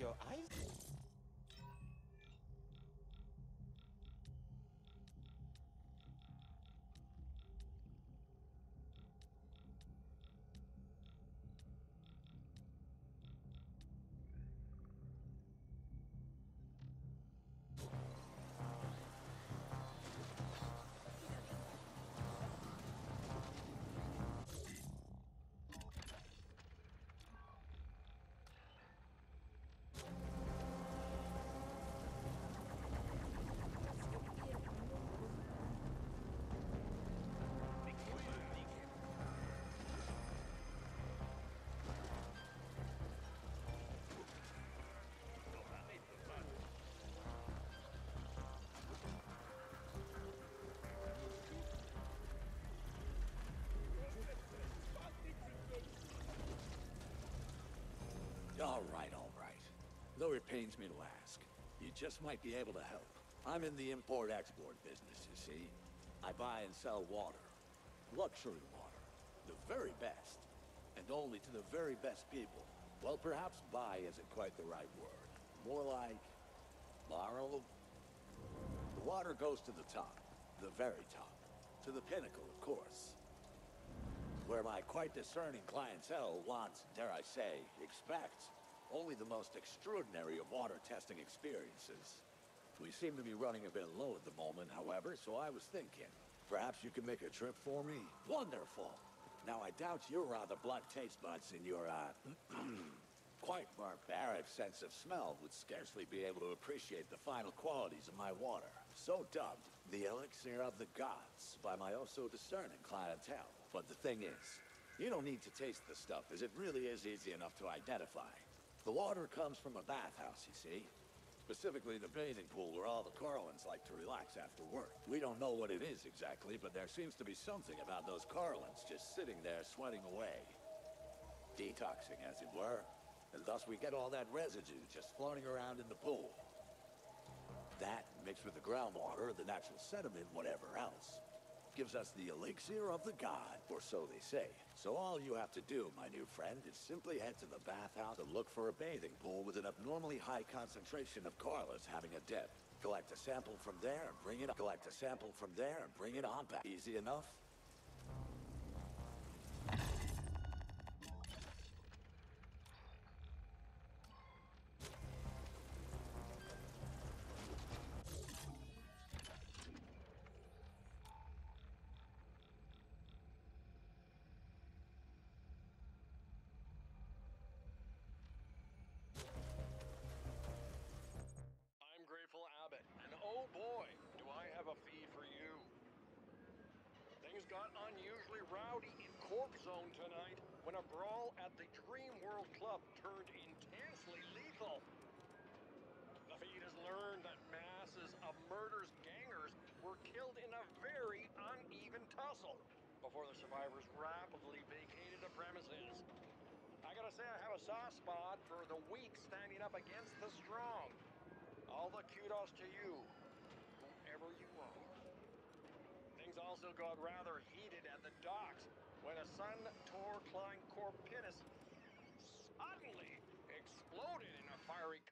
your eyes? All right, all right. Though it pains me to ask, you just might be able to help. I'm in the import-export business, you see. I buy and sell water. Luxury water. The very best. And only to the very best people. Well, perhaps buy isn't quite the right word. More like... borrow? The water goes to the top. The very top. To the pinnacle, of course where my quite discerning clientele wants, dare I say, expects, only the most extraordinary of water testing experiences. We seem to be running a bit low at the moment, however, so I was thinking, perhaps you could make a trip for me? Wonderful! Now, I doubt your rather blunt taste buds in your, uh, quite barbaric sense of smell would scarcely be able to appreciate the final qualities of my water. So dubbed, the elixir of the gods, by my also discerning clientele. But the thing is, you don't need to taste the stuff, as it really is easy enough to identify. The water comes from a bathhouse, you see. Specifically the bathing pool where all the Corellans like to relax after work. We don't know what it is exactly, but there seems to be something about those Corellans just sitting there sweating away. Detoxing, as it were. And thus we get all that residue just floating around in the pool. That, mixed with the groundwater, the natural sediment, whatever else, gives us the elixir of the god, or so they say. So all you have to do, my new friend, is simply head to the bathhouse and look for a bathing pool with an abnormally high concentration of Carlas having a dip. Collect a sample from there and bring it up. Collect a sample from there and bring it on back. Easy enough? Got unusually rowdy in Corp Zone tonight when a brawl at the Dream World Club turned intensely lethal. The feed has learned that masses of murder's gangers were killed in a very uneven tussle before the survivors rapidly vacated the premises. I gotta say, I have a soft spot for the weak standing up against the strong. All the kudos to you, whoever you are. Things also got rather heated at the docks when a Sun Tor Klein Corpinus suddenly exploded in a fiery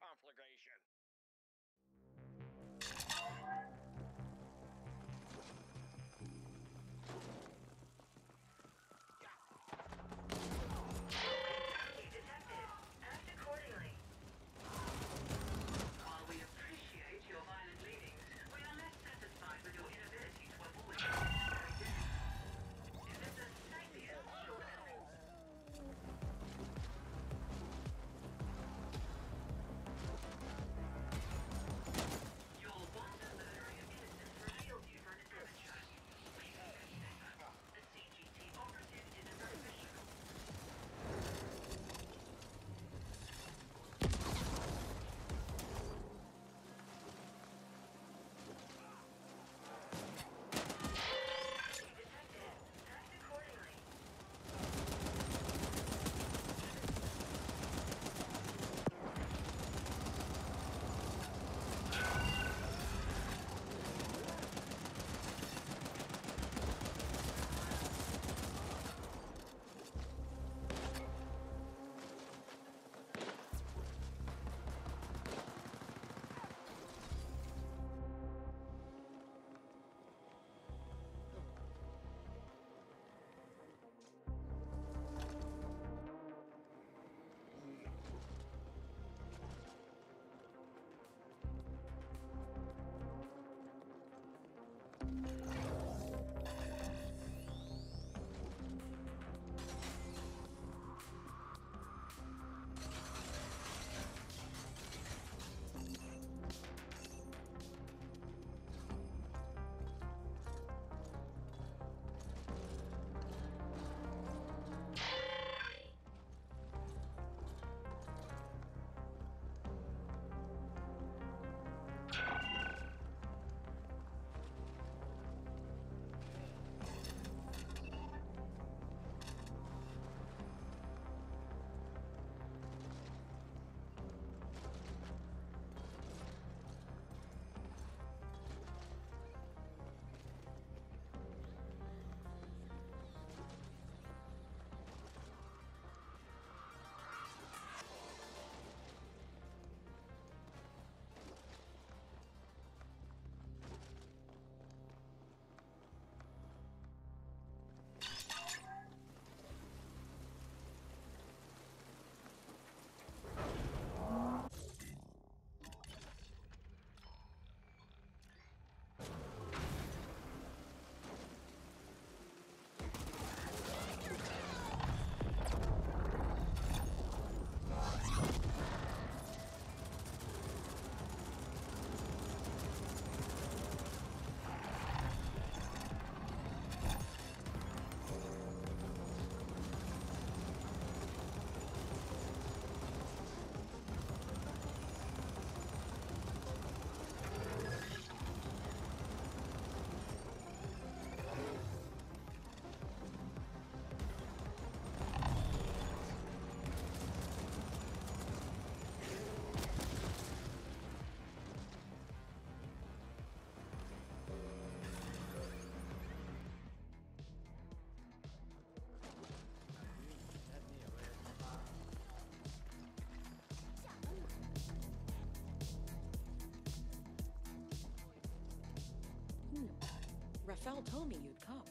Rafal told me you'd come.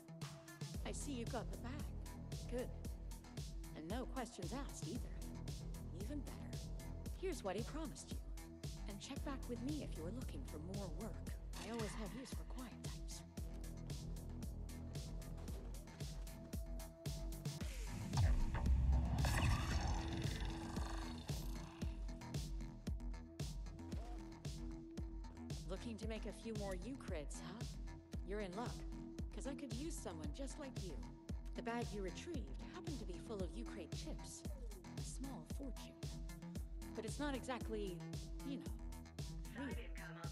I see you've got the bag. Good. And no questions asked either. Even better. Here's what he promised you. And check back with me if you are looking for more work. I always have use for quiet types. Looking to make a few more U-crits, huh? You're in luck, because I could use someone just like you. The bag you retrieved happened to be full of U-crate chips. A small fortune. But it's not exactly, you know, real.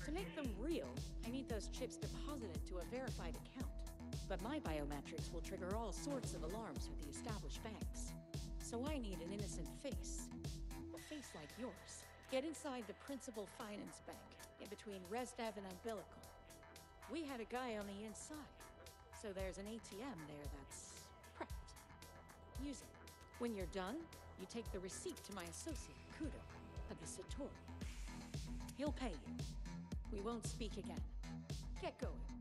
To make them real, I need those chips deposited to a verified account. But my biometrics will trigger all sorts of alarms with the established banks. So I need an innocent face. A face like yours. Get inside the Principal Finance Bank, in between Resdev and Umbilical. We had a guy on the inside, so there's an ATM there that's prepped. Use it. When you're done, you take the receipt to my associate, Kudo, of the Satori. He'll pay you. We won't speak again. Get going.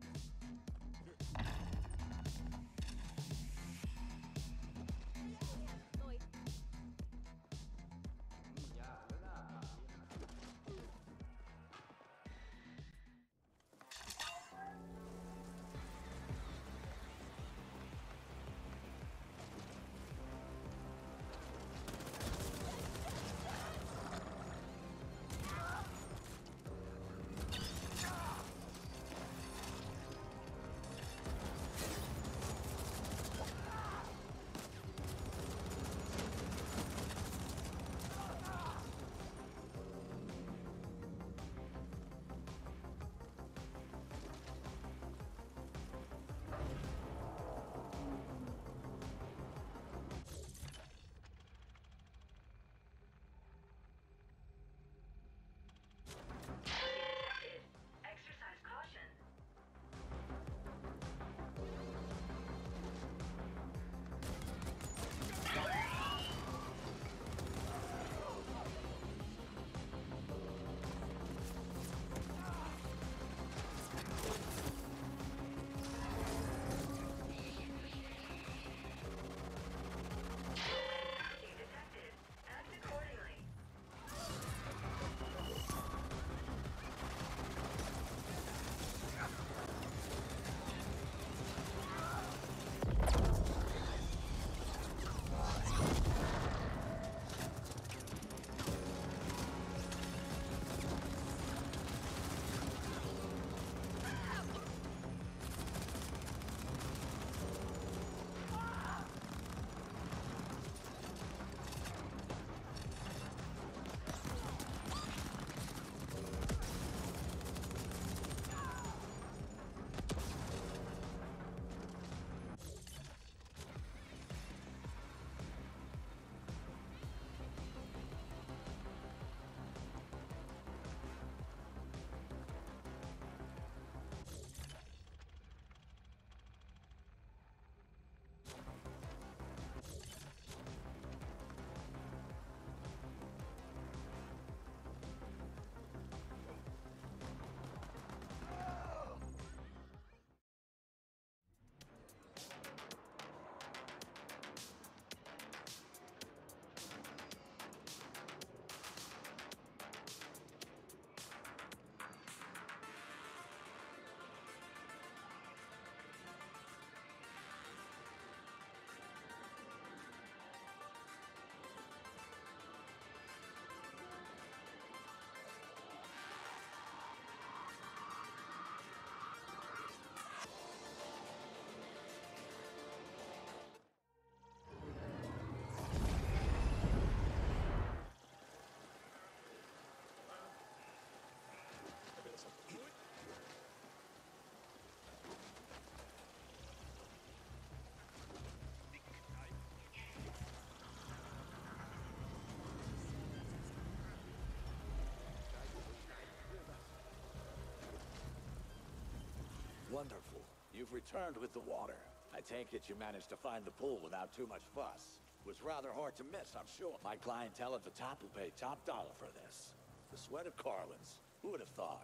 You've returned with the water. I take it you managed to find the pool without too much fuss. Was rather hard to miss, I'm sure. My clientele at the top will pay top dollar for this. The sweat of Carlins. Who would have thought?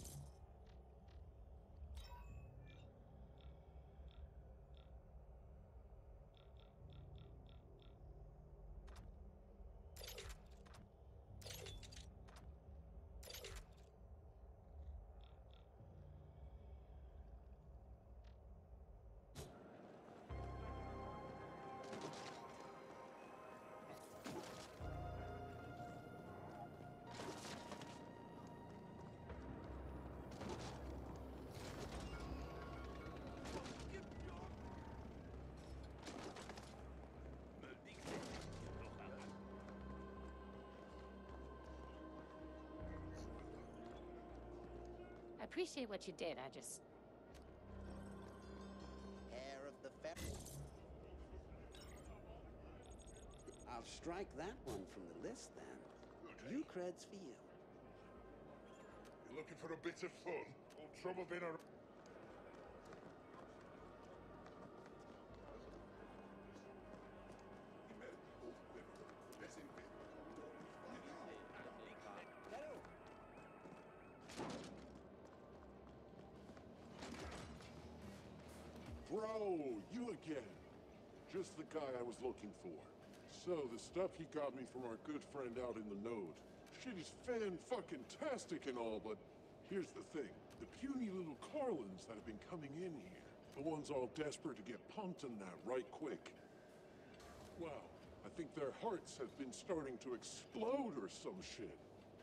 appreciate what you did, I just. hair of the pharaoh. I'll strike that one from the list then. You eh? creds for you. You're looking for a bit of fun? Or trouble been a... Bro, you again. Just the guy I was looking for. So, the stuff he got me from our good friend out in the node. Shit is fan-fucking-tastic and all, but here's the thing. The puny little Carlins that have been coming in here. The ones all desperate to get pumped in that right quick. Well, I think their hearts have been starting to explode or some shit.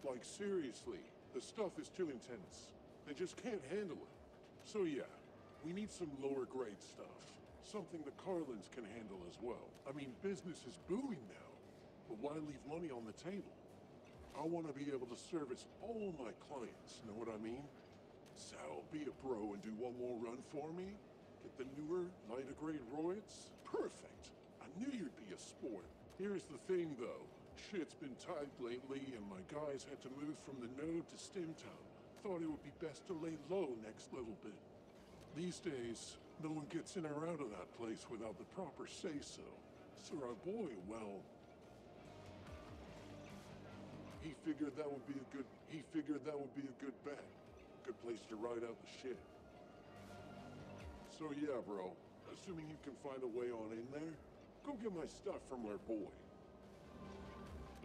Like, seriously, the stuff is too intense. They just can't handle it. So yeah, we need some lower grade stuff. Something the Carlins can handle as well. I mean, business is booming now. But why leave money on the table? I want to be able to service all my clients, know what I mean? So, be a bro and do one more run for me? Get the newer, lighter grade roids? Perfect. I knew you'd be a sport. Here's the thing, though. Shit's been tight lately, and my guys had to move from the node to Stimtown. Thought it would be best to lay low next little bit. These days, no one gets in or out of that place without the proper say-so. So our boy, well... He figured that would be a good... He figured that would be a good bet. Good place to ride out the shit. So yeah, bro. Assuming you can find a way on in there, go get my stuff from our boy.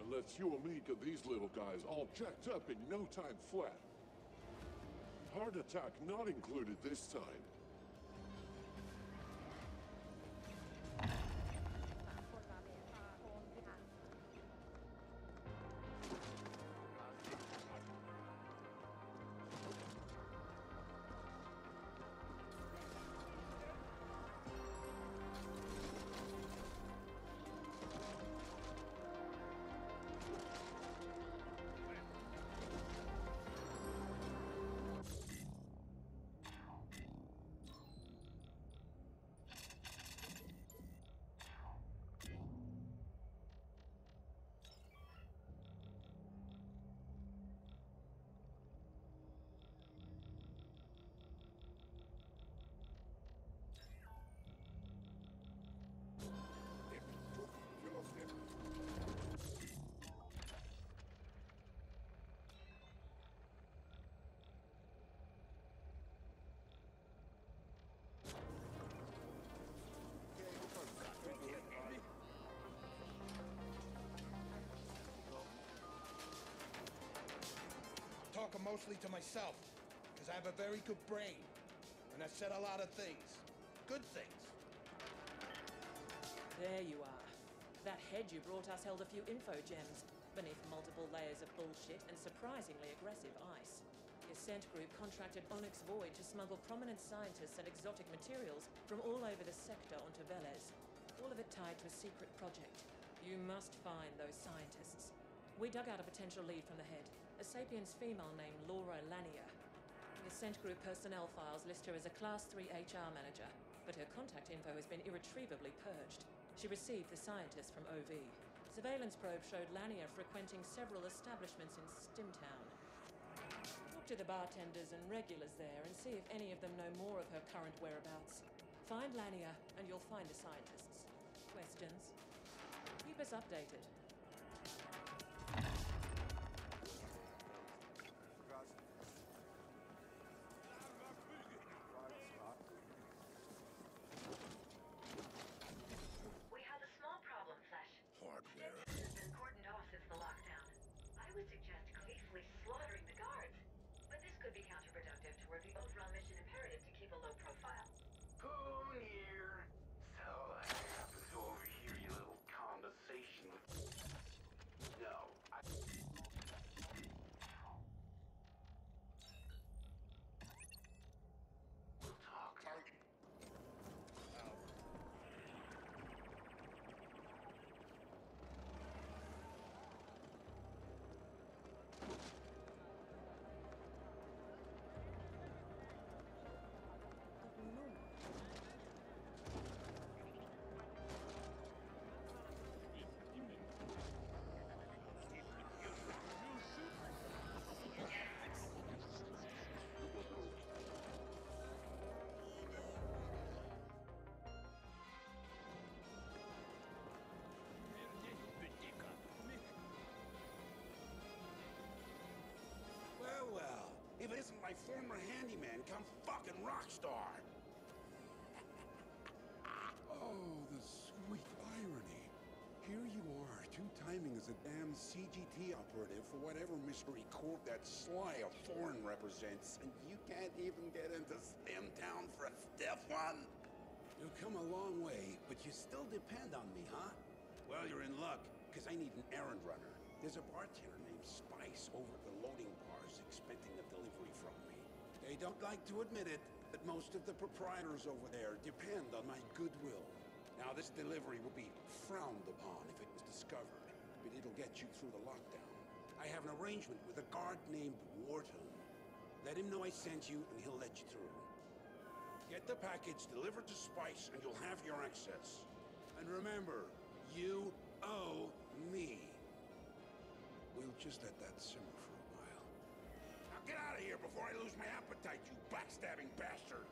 And let's you and me get these little guys all jacked up in no time flat. Heart attack not included this time. Mostly to myself, because I have a very good brain. And I've said a lot of things. Good things. There you are. That head you brought us held a few info gems beneath multiple layers of bullshit and surprisingly aggressive ice. The Ascent Group contracted Onyx Void to smuggle prominent scientists and exotic materials from all over the sector onto Veles. All of it tied to a secret project. You must find those scientists. We dug out a potential lead from the head, a sapiens female named Laura Lanier. The Ascent Group personnel files list her as a Class 3 HR manager, but her contact info has been irretrievably purged. She received the scientist from OV. Surveillance probe showed Lania frequenting several establishments in Stimtown. Talk to the bartenders and regulars there and see if any of them know more of her current whereabouts. Find Lania, and you'll find the scientists. Questions? Keep us updated. Former handyman, come fucking Rockstar. Oh, the sweet irony. Here you are, two-timing as a damn CGT operative for whatever mystery corp that Sly of Foreign represents, and you can't even get into Stimtown for a stiff one? You've come a long way, but you still depend on me, huh? Well, you're in luck, because I need an errand runner. There's a bartender named Spice over at the loading bars expecting a delivery. They don't like to admit it, but most of the proprietors over there depend on my goodwill. Now, this delivery will be frowned upon if it was discovered, but it'll get you through the lockdown. I have an arrangement with a guard named Wharton. Let him know I sent you, and he'll let you through. Get the package delivered to Spice, and you'll have your access. And remember, you owe me. We'll just let that simmer here before I lose my appetite, you backstabbing bastard!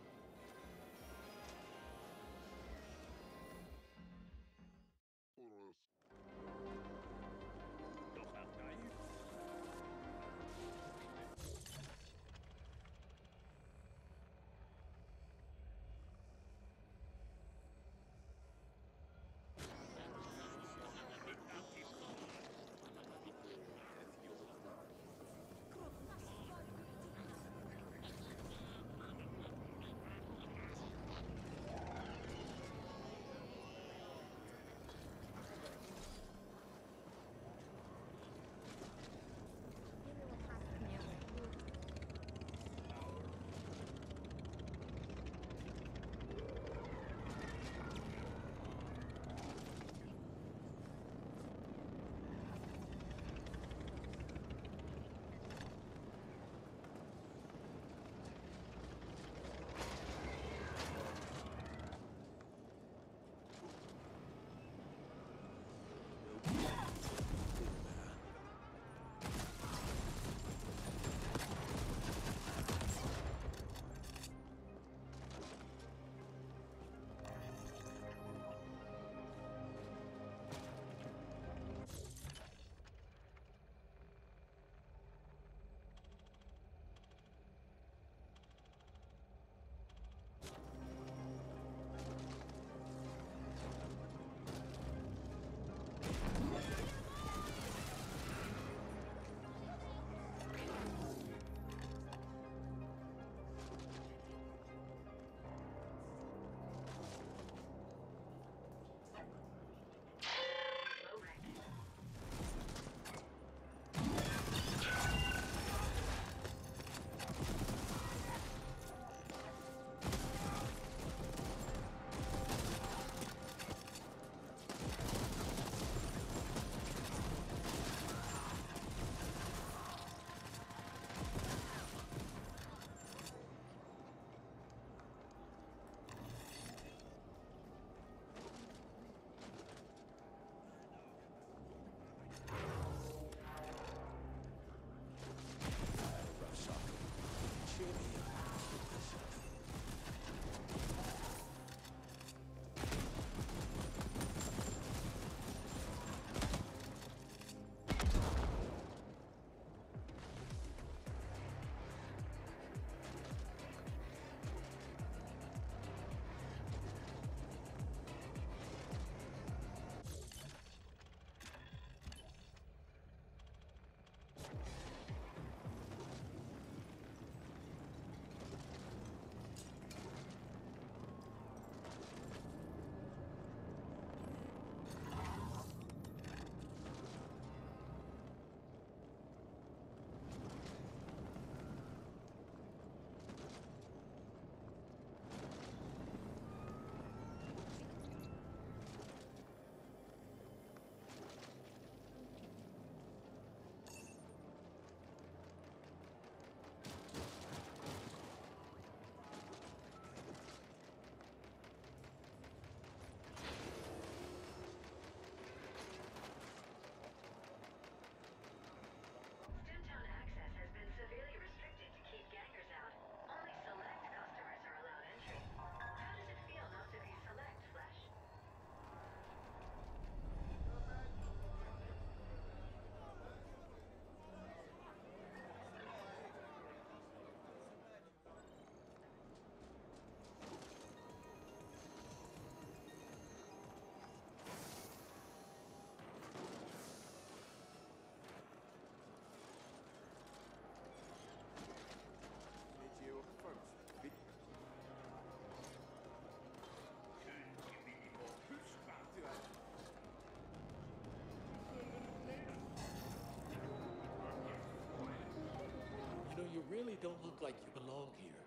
Really don't look like you belong here.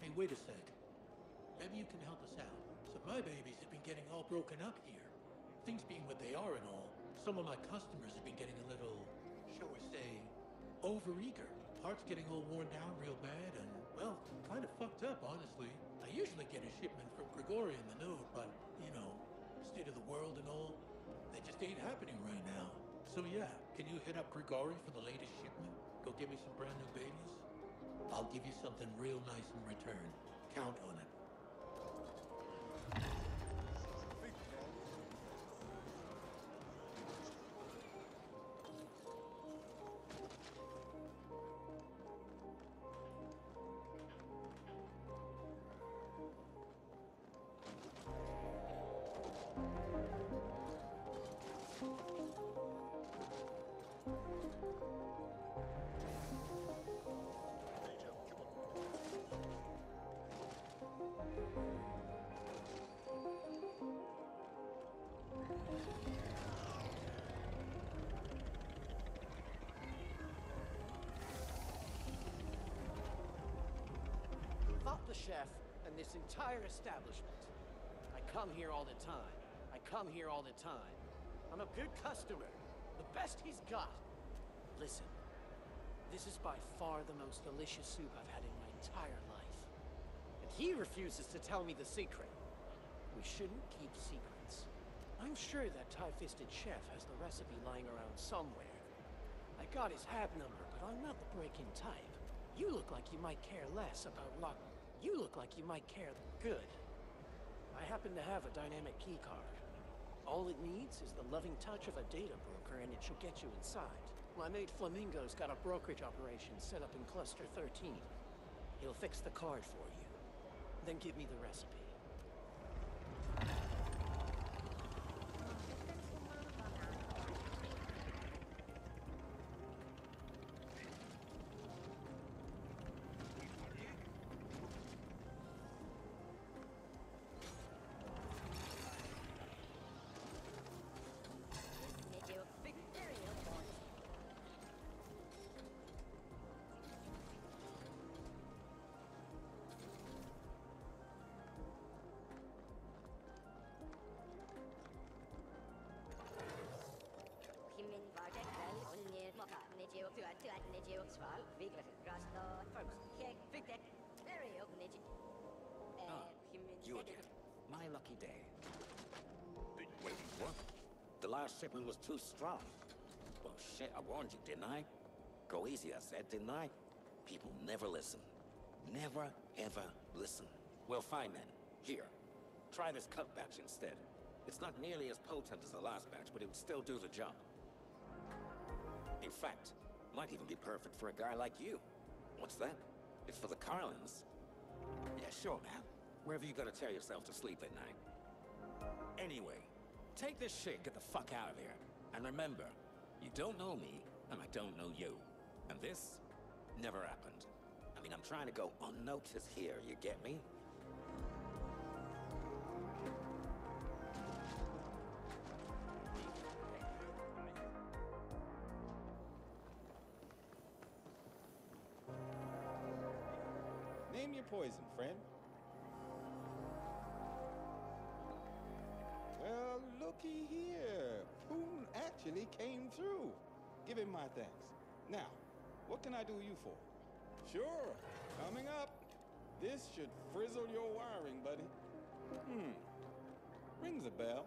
Hey, wait a sec. Maybe you can help us out. So my babies have been getting all broken up here. Things being what they are and all, some of my customers have been getting a little, shall we say, overeager. Parts getting all worn down real bad and, well, kind of fucked up, honestly. I usually get a shipment from Grigori in the node, but, you know, state of the world and all, they just ain't happening right now. So yeah, can you hit up Grigori for the latest shipment? Go give me some brand new babies? I'll give you something real nice in return. Count on it. The chef and this entire establishment. I come here all the time. I come here all the time. I'm a good customer. The best he's got. Listen, this is by far the most delicious soup I've had in my entire life. And he refuses to tell me the secret. We shouldn't keep secrets. I'm sure that tie-fisted chef has the recipe lying around somewhere. I got his hab number, but I'm not the break-in type. You look like you might care less about luck. You look like you might care good. I happen to have a dynamic key card. All it needs is the loving touch of a data broker and it should get you inside. My mate Flamingo's got a brokerage operation set up in Cluster 13. He'll fix the card for you. Then give me the recipe. Moka nejo tu at tu at nejo sval vigla rasta first kek fikte very ok Ah, you again. My lucky day. For? The last shipment was too strong. Well, shit, I warned you, didn't I? Go easy, I said, didn't I? People never listen. Never, ever listen. Well, fine then. Here. Try this cut batch instead. It's not nearly as potent as the last batch, but it would still do the job. In fact, might even be perfect for a guy like you. What's that? It's for the Carlins. Yeah, sure, man. Wherever you gotta tear yourself to sleep at night. Anyway, take this shit, get the fuck out of here. And remember, you don't know me, and I don't know you. And this never happened. I mean, I'm trying to go unnoticed here, you get me? Name your poison, friend. Well, looky here. Poon actually came through. Give him my thanks. Now, what can I do you for? Sure, coming up. This should frizzle your wiring, buddy. Hmm. Rings a bell.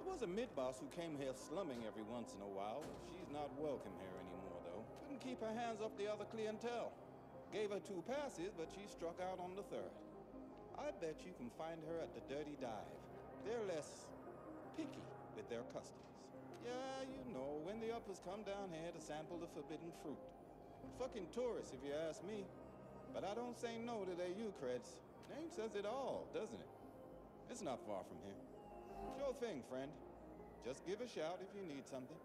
There was a mid-boss who came here slumming every once in a while. She's not welcome here anymore, though. Couldn't keep her hands off the other clientele. Gave her two passes, but she struck out on the third. I bet you can find her at the Dirty Dive. They're less picky with their customers. Yeah, you know, when the uppers come down here to sample the forbidden fruit. Fucking tourists, if you ask me. But I don't say no to their Eucreds. Name says it all, doesn't it? It's not far from here. Sure thing, friend. Just give a shout if you need something.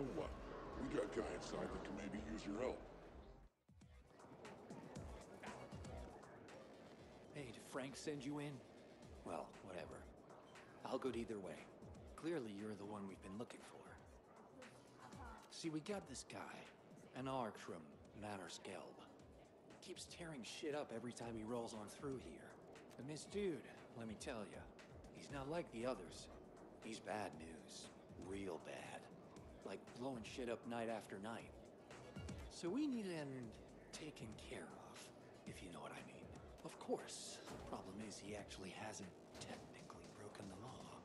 Know what? We got guy inside that can maybe use your help. Hey, did Frank send you in? Well, whatever. I'll go either way. Clearly, you're the one we've been looking for. See, we got this guy, an Ark from Mannerskelb. Keeps tearing shit up every time he rolls on through here. And this dude, let me tell you, he's not like the others. He's bad news. Real bad. Like blowing shit up night after night. So we need him taken care of, if you know what I mean. Of course. Problem is, he actually hasn't technically broken the law.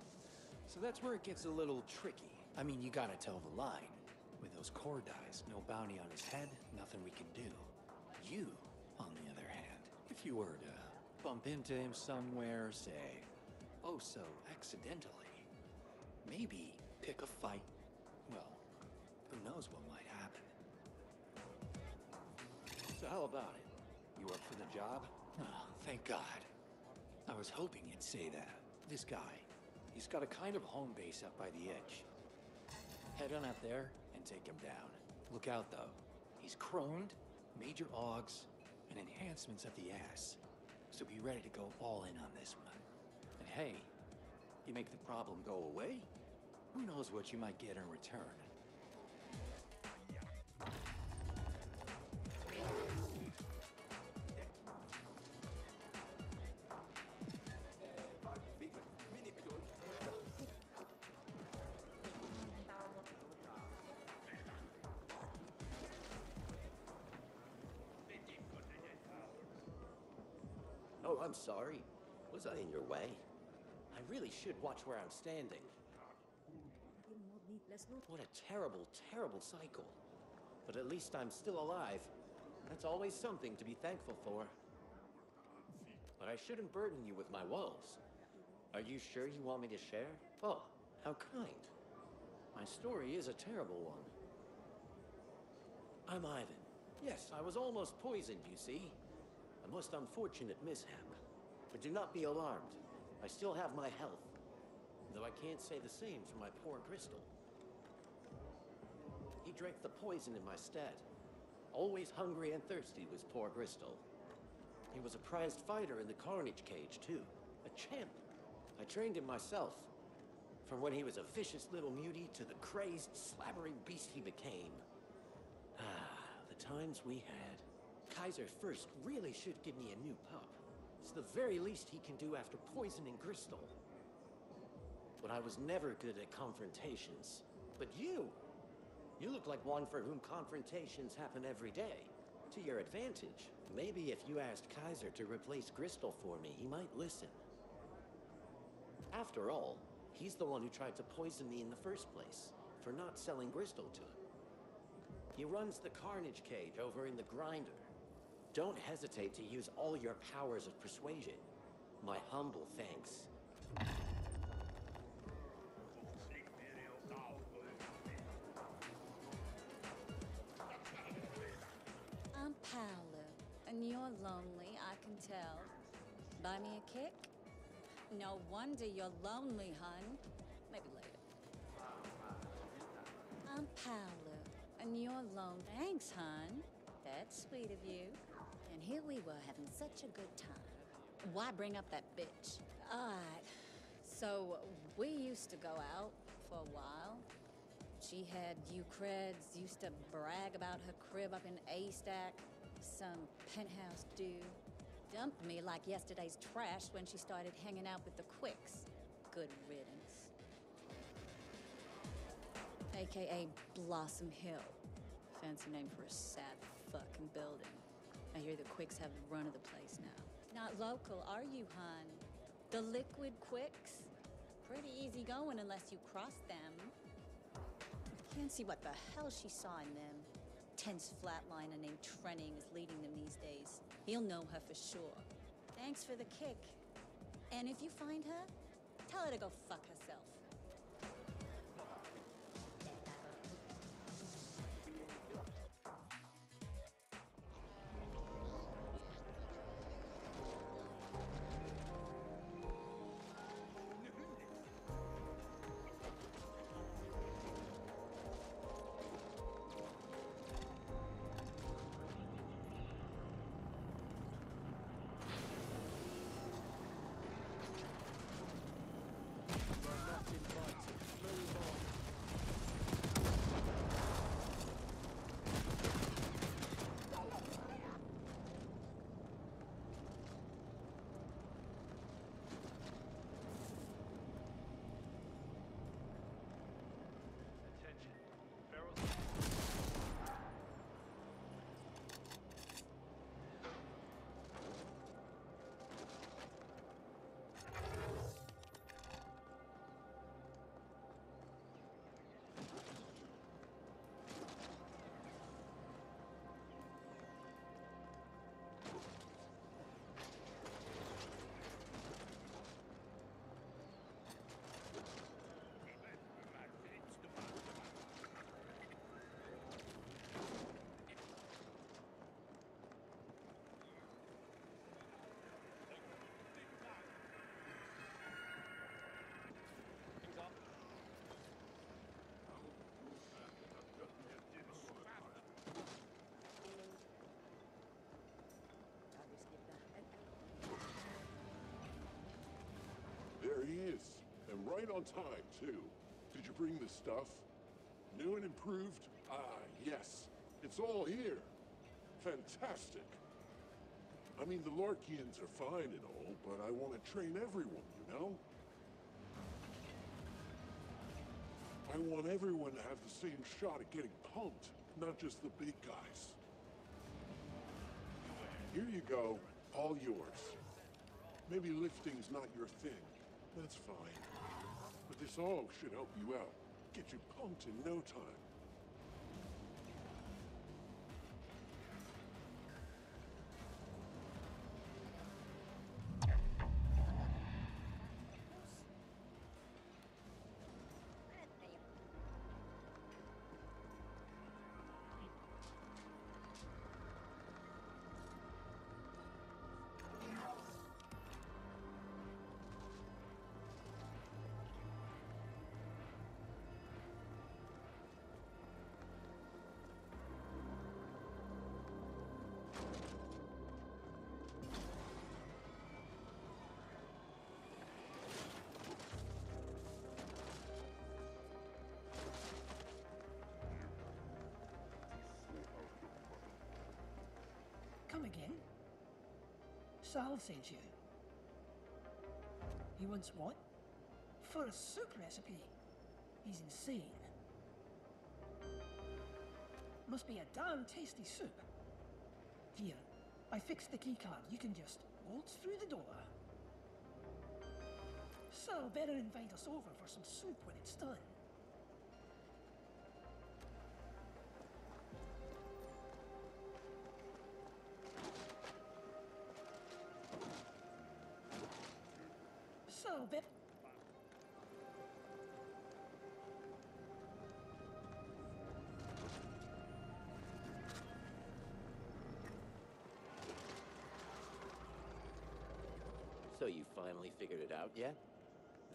So that's where it gets a little tricky. I mean, you gotta tell the line. With those core dies, no bounty on his head, nothing we can do. You, on the other hand, if you were to bump into him somewhere, say, oh so accidentally, maybe pick a fight, who knows what might happen. So how about it? You up for the job? Oh, thank God. I was hoping you'd say that. This guy, he's got a kind of home base up by the edge. Head on out there and take him down. Look out, though. He's croned, major augs, and enhancements of the ass. So be ready to go all in on this one. And hey, you make the problem go away, who knows what you might get in return. Oh, I'm sorry. Was I in your way? I really should watch where I'm standing. What a terrible, terrible cycle. But at least I'm still alive. That's always something to be thankful for. But I shouldn't burden you with my woes. Are you sure you want me to share? Oh, how kind. My story is a terrible one. I'm Ivan. Yes, I was almost poisoned, you see. A most unfortunate mishap. But do not be alarmed. I still have my health. Though I can't say the same for my poor Crystal. He drank the poison in my stead. Always hungry and thirsty was poor Crystal. He was a prized fighter in the Carnage Cage, too. A champ. I trained him myself. From when he was a vicious little mutie to the crazed, slabbering beast he became. Ah, the times we had. Kaiser first really should give me a new pup. It's the very least he can do after poisoning Crystal. But I was never good at confrontations. But you! You look like one for whom confrontations happen every day. To your advantage. Maybe if you asked Kaiser to replace Crystal for me, he might listen. After all, he's the one who tried to poison me in the first place, for not selling Crystal to him. He runs the Carnage Cage over in the Grinder. Don't hesitate to use all your powers of persuasion. My humble thanks. I'm Paolo, and you're lonely, I can tell. Buy me a kick? No wonder you're lonely, hun. Maybe later. I'm Paolo, and you're lonely. Thanks, hun. That's sweet of you. Here we were having such a good time. Why bring up that bitch? Alright, so we used to go out for a while. She had you creds, used to brag about her crib up in A-Stack. Some penthouse dude. Dumped me like yesterday's trash when she started hanging out with the quicks. Good riddance. AKA Blossom Hill. Fancy name for a sad fucking building. I hear the Quicks have the run of the place now. Not local, are you, hon? The Liquid Quicks? Pretty easy going unless you cross them. Can't see what the hell she saw in them. Tense flatliner named Trenning is leading them these days. He'll know her for sure. Thanks for the kick. And if you find her, tell her to go fuck herself. And right on time, too. Did you bring the stuff? New and improved? Ah, yes. It's all here. Fantastic. I mean, the Larkians are fine and all, but I want to train everyone, you know? I want everyone to have the same shot at getting pumped, not just the big guys. Here you go, all yours. Maybe lifting's not your thing, that's fine. But this all should help you out, get you pumped in no time. Again? Sal sent you. He wants what? For a soup recipe. He's insane. Must be a damn tasty soup. Here, I fixed the keycard. You can just waltz through the door. Sal better invite us over for some soup when it's done. Out yet?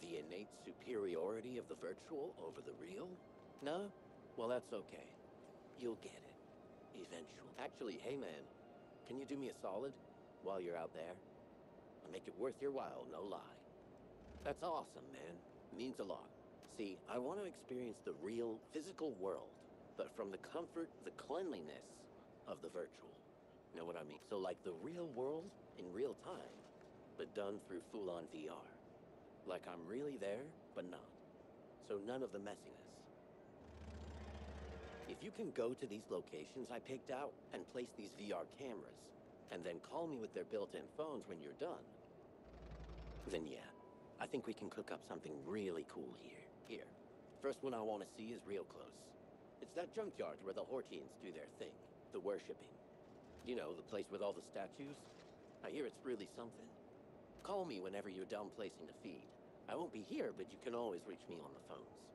The innate superiority of the virtual over the real? No? Well, that's okay. You'll get it. Eventually. Actually, hey man, can you do me a solid while you're out there? I'll make it worth your while, no lie. That's awesome, man. Means a lot. See, I want to experience the real physical world, but from the comfort, the cleanliness of the virtual. Know what I mean? So like the real world in real time, but done through full-on VR. Like I'm really there, but not. So none of the messiness. If you can go to these locations I picked out and place these VR cameras, and then call me with their built-in phones when you're done, then yeah, I think we can cook up something really cool here. Here. First one I want to see is real close. It's that junkyard where the Hortians do their thing, the worshipping. You know, the place with all the statues? I hear it's really something. Call me whenever you're done placing the feed. I won't be here, but you can always reach me on the phones.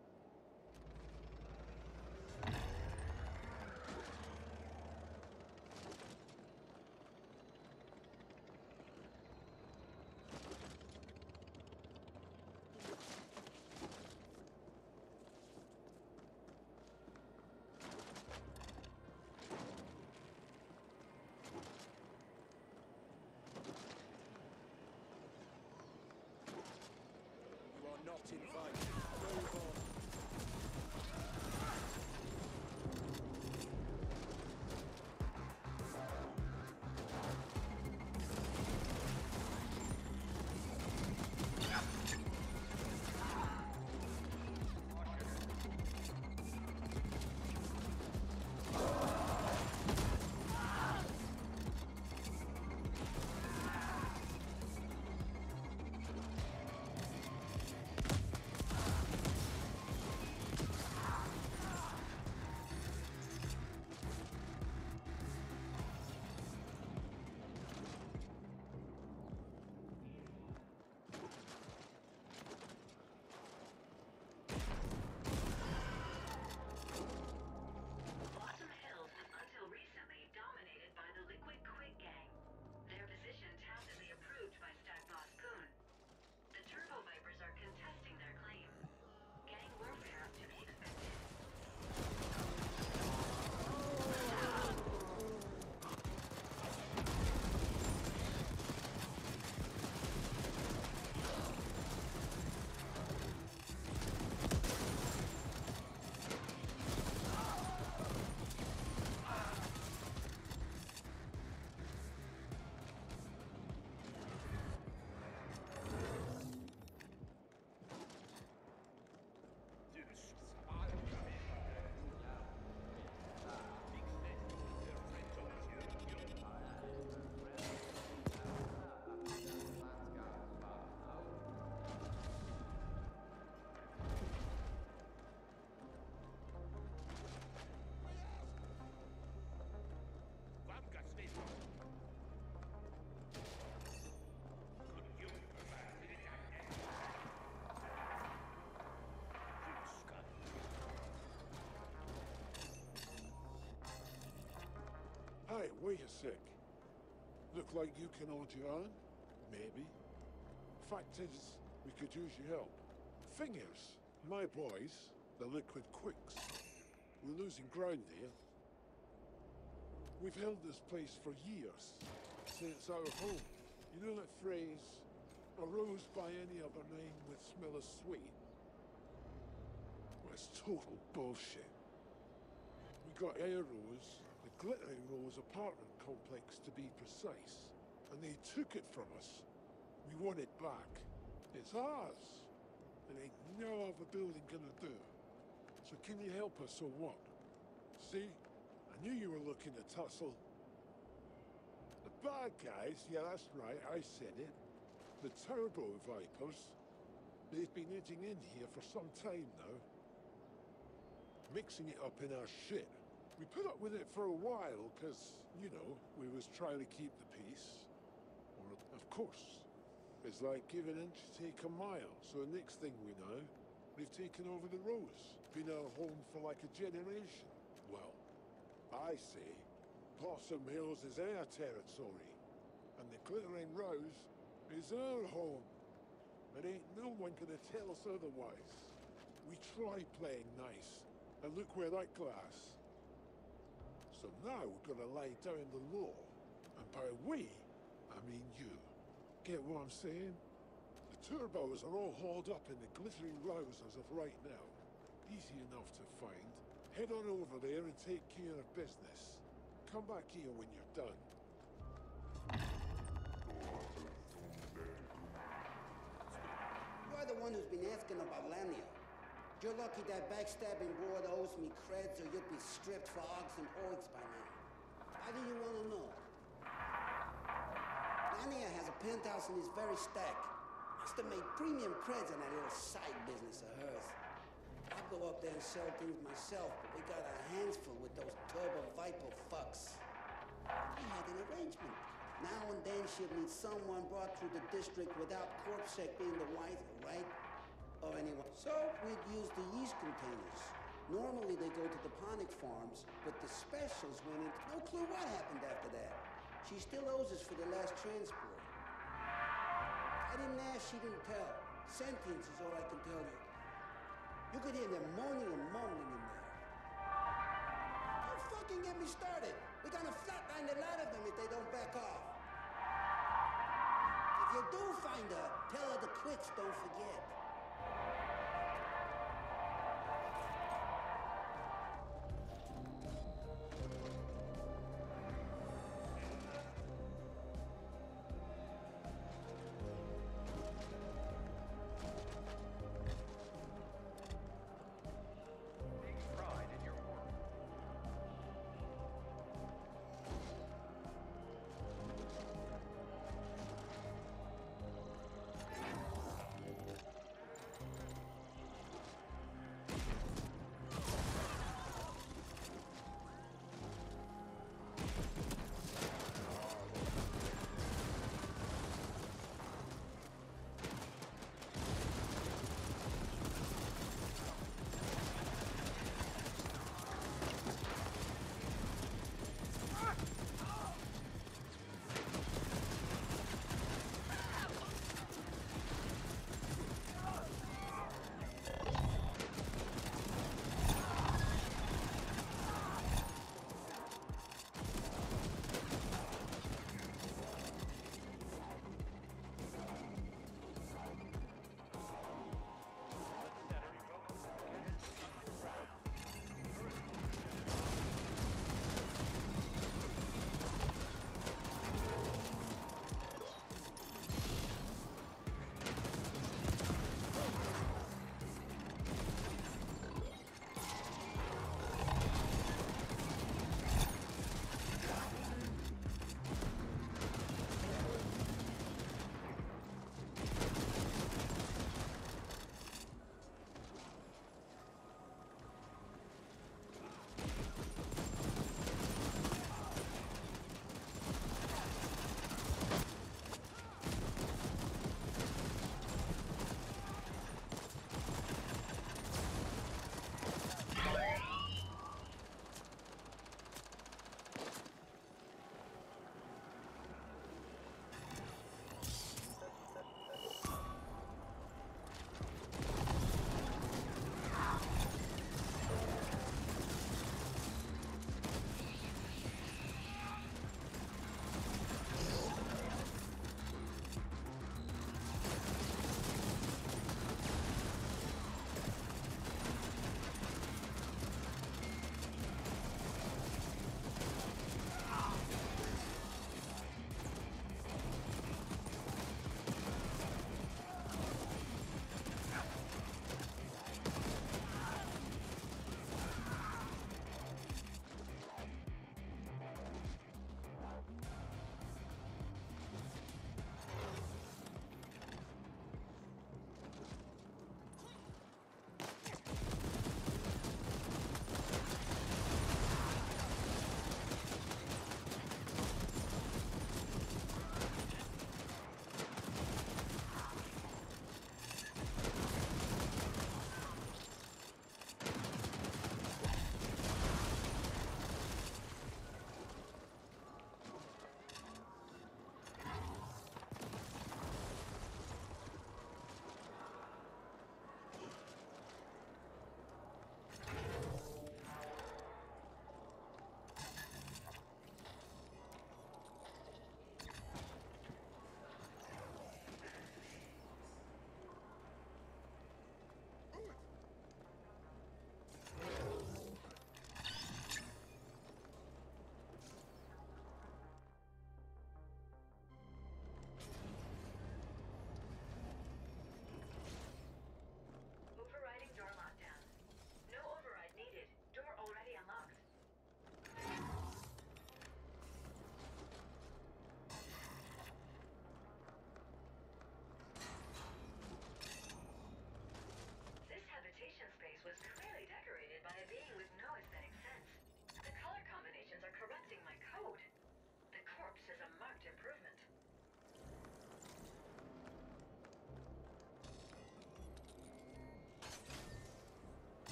Wait a sec. Look like you can hold your own? Maybe. Fact is, we could use your help. Is, my boys, the Liquid Quicks, we're losing ground here. We've held this place for years, since our home. You know that phrase, a rose by any other name would smell as sweet? Well, it's total bullshit. We got Air Rose, Glittering Rose apartment complex to be precise, and they took it from us. We want it back. It's ours. And ain't no other building gonna do. So can you help us or what? See? I knew you were looking to tussle. The bad guys, yeah, that's right, I said it. The Turbo Vipers. They've been edging in here for some time now. Mixing it up in our shit. We put up with it for a while, because, you know, we was trying to keep the peace. Or, of course, it's like giving inch to take a mile. So the next thing we know, we've taken over the Rose. Been our home for like a generation. Well, I say, Blossom Hills is our territory. And the Glittering Rose is our home. And ain't no one gonna tell us otherwise. We try playing nice, and look where that glass. So now we're gonna lay down the law. And by we, I mean you. Get what I'm saying? The turbos are all hauled up in the Glittering Rose as of right now. Easy enough to find. Head on over there and take care of business. Come back here when you're done. You're the one who's been asking about Lamia. You're lucky that backstabbing broad owes me creds or you'd be stripped for odds and orgs by now. Why do you want to know? Lamia has a penthouse in his very stack. Must have made premium creds in that little side business of hers. I'll go up there and sell things myself, but we got our hands full with those Turbo Viper fucks. We had an arrangement. Now and then she'd need someone brought through the district without CorpSec being the wiser, right? Or anyone. So we'd use the yeast containers. Normally they go to the Ponic farms, but the specials went into... No clue what happened after that. She still owes us for the last transport. I didn't ask, she didn't tell. Sentience is all I can tell you. You could hear them moaning and mumbling in there. Don't fucking get me started. We're gonna flatline a lot of them if they don't back off. If you do find her, tell her the quicks don't forget.